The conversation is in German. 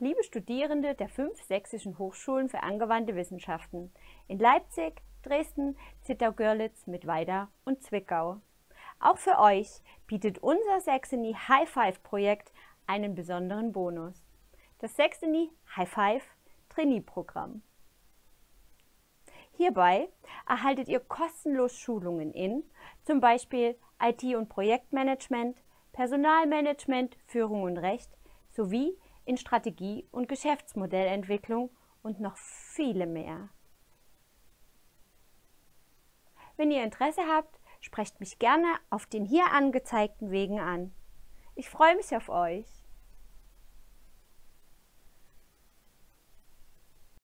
liebe Studierende der fünf sächsischen Hochschulen für angewandte Wissenschaften in Leipzig, Dresden, Zittau-Görlitz, Mittweida und Zwickau. Auch für euch bietet unser Saxony High Five Projekt einen besonderen Bonus. Das Saxony High Five Trainee-Programm. Hierbei erhaltet ihr kostenlos Schulungen in zum Beispiel IT- und Projektmanagement, Personalmanagement, Führung und Recht sowie in Strategie- und Geschäftsmodellentwicklung und noch viele mehr. Wenn ihr Interesse habt, sprecht mich gerne auf den hier angezeigten Wegen an. Ich freue mich auf euch.